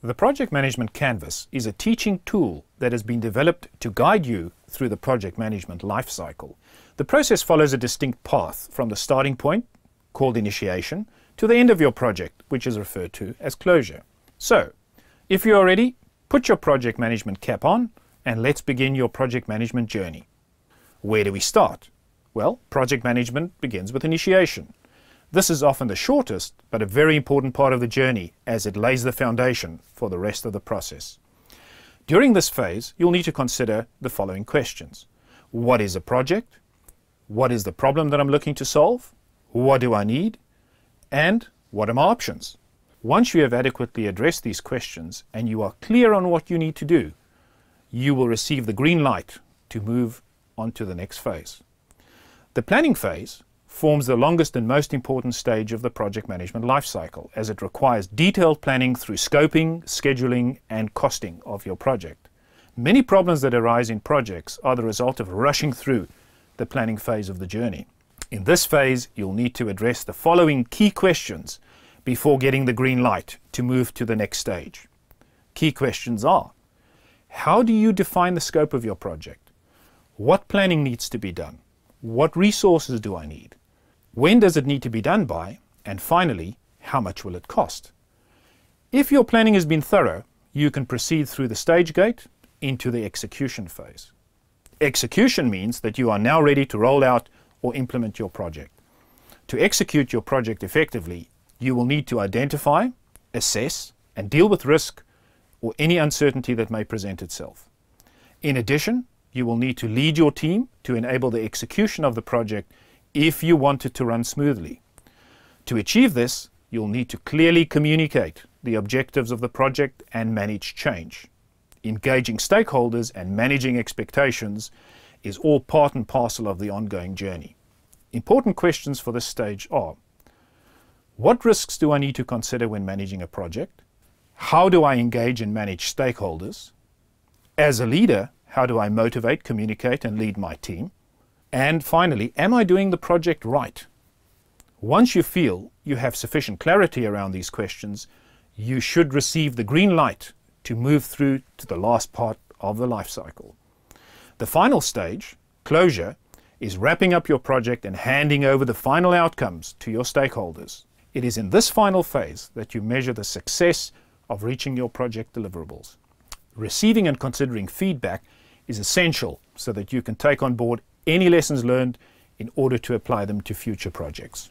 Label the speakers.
Speaker 1: The Project Management Canvas is a teaching tool that has been developed to guide you through the project management lifecycle. The process follows a distinct path from the starting point, called initiation, to the end of your project, which is referred to as closure. So, if you are ready, put your project management cap on and let's begin your project management journey. Where do we start? Well, project management begins with initiation. This is often the shortest, but a very important part of the journey as it lays the foundation for the rest of the process. During this phase, you'll need to consider the following questions. What is a project? What is the problem that I'm looking to solve? What do I need? And what are my options? Once you have adequately addressed these questions and you are clear on what you need to do, you will receive the green light to move on to the next phase. The planning phase forms the longest and most important stage of the project management lifecycle, as it requires detailed planning through scoping, scheduling, and costing of your project. Many problems that arise in projects are the result of rushing through the planning phase of the journey. In this phase, you'll need to address the following key questions before getting the green light to move to the next stage. Key questions are, how do you define the scope of your project? What planning needs to be done? What resources do I need? When does it need to be done by? And finally, how much will it cost? If your planning has been thorough, you can proceed through the stage gate into the execution phase. Execution means that you are now ready to roll out or implement your project. To execute your project effectively, you will need to identify, assess, and deal with risk or any uncertainty that may present itself. In addition, you will need to lead your team to enable the execution of the project if you want it to run smoothly. To achieve this, you'll need to clearly communicate the objectives of the project and manage change. Engaging stakeholders and managing expectations is all part and parcel of the ongoing journey. Important questions for this stage are What risks do I need to consider when managing a project? How do I engage and manage stakeholders? As a leader, how do I motivate, communicate, and lead my team? And finally, am I doing the project right? Once you feel you have sufficient clarity around these questions, you should receive the green light to move through to the last part of the life cycle. The final stage, closure, is wrapping up your project and handing over the final outcomes to your stakeholders. It is in this final phase that you measure the success of reaching your project deliverables. Receiving and considering feedback is essential so that you can take on board any lessons learned in order to apply them to future projects.